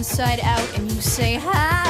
inside out and you say hi.